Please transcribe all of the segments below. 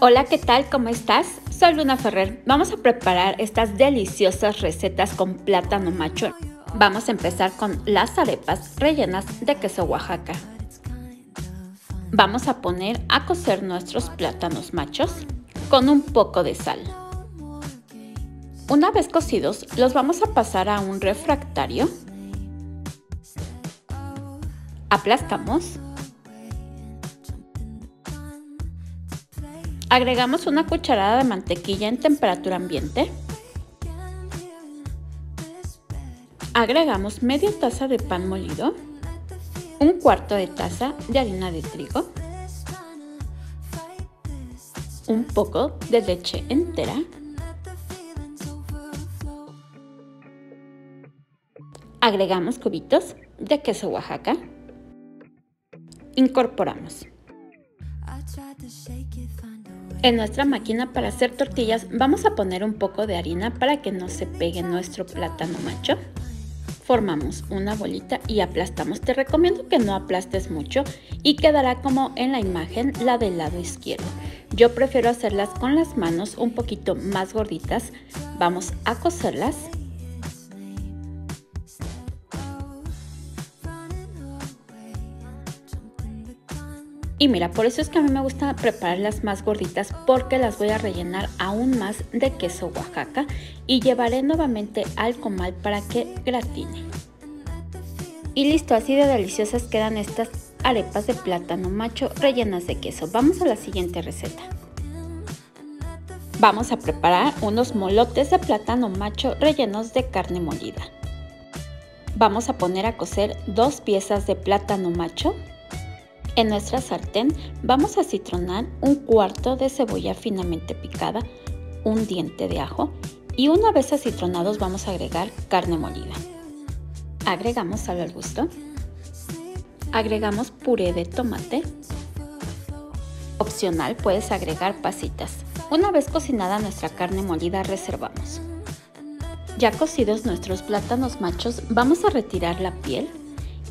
Hola, ¿qué tal? ¿Cómo estás? Soy Luna Ferrer. Vamos a preparar estas deliciosas recetas con plátano macho. Vamos a empezar con las arepas rellenas de queso Oaxaca. Vamos a poner a cocer nuestros plátanos machos con un poco de sal. Una vez cocidos, los vamos a pasar a un refractario. Aplastamos Agregamos una cucharada de mantequilla en temperatura ambiente. Agregamos media taza de pan molido, un cuarto de taza de harina de trigo, un poco de leche entera, agregamos cubitos de queso Oaxaca, incorporamos. En nuestra máquina para hacer tortillas vamos a poner un poco de harina para que no se pegue nuestro plátano macho. Formamos una bolita y aplastamos. Te recomiendo que no aplastes mucho y quedará como en la imagen la del lado izquierdo. Yo prefiero hacerlas con las manos un poquito más gorditas. Vamos a coserlas Y mira, por eso es que a mí me gusta prepararlas más gorditas porque las voy a rellenar aún más de queso Oaxaca y llevaré nuevamente al comal para que gratine. Y listo, así de deliciosas quedan estas arepas de plátano macho rellenas de queso. Vamos a la siguiente receta. Vamos a preparar unos molotes de plátano macho rellenos de carne molida. Vamos a poner a cocer dos piezas de plátano macho en nuestra sartén vamos a citronar un cuarto de cebolla finamente picada, un diente de ajo y una vez acitronados vamos a agregar carne molida. Agregamos sal al gusto. Agregamos puré de tomate. Opcional puedes agregar pasitas. Una vez cocinada nuestra carne molida reservamos. Ya cocidos nuestros plátanos machos vamos a retirar la piel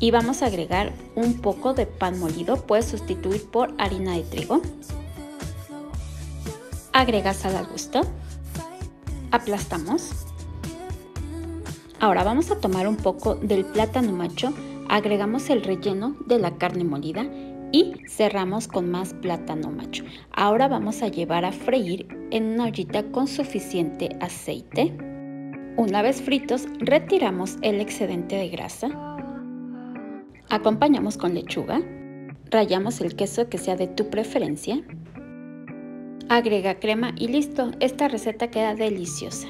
y vamos a agregar un poco de pan molido, puedes sustituir por harina de trigo. Agrega sal al gusto. Aplastamos. Ahora vamos a tomar un poco del plátano macho, agregamos el relleno de la carne molida y cerramos con más plátano macho. Ahora vamos a llevar a freír en una ollita con suficiente aceite. Una vez fritos, retiramos el excedente de grasa Acompañamos con lechuga. Rayamos el queso que sea de tu preferencia. Agrega crema y listo, esta receta queda deliciosa.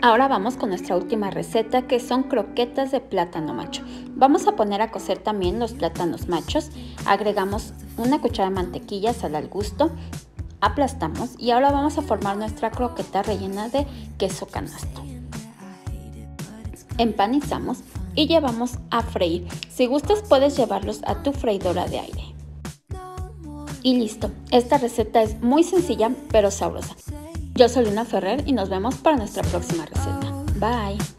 Ahora vamos con nuestra última receta que son croquetas de plátano macho. Vamos a poner a cocer también los plátanos machos. Agregamos una cuchara de mantequilla, sal al gusto, aplastamos y ahora vamos a formar nuestra croqueta rellena de queso canasto. Empanizamos y llevamos a freír. Si gustas puedes llevarlos a tu freidora de aire. Y listo, esta receta es muy sencilla pero sabrosa. Yo soy Luna Ferrer y nos vemos para nuestra próxima receta. Bye.